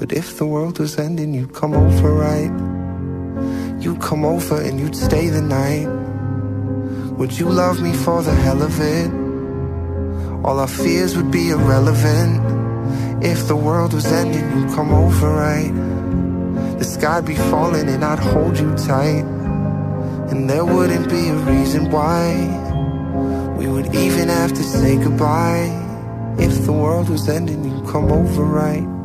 But if the world was ending, you'd come over, right? You'd come over and you'd stay the night. Would you love me for the hell of it? All our fears would be irrelevant. If the world was ending, you'd come over, right? The sky'd be falling and I'd hold you tight. And there wouldn't be a reason why we would even have to say goodbye. If the world was ending, you'd come over, right?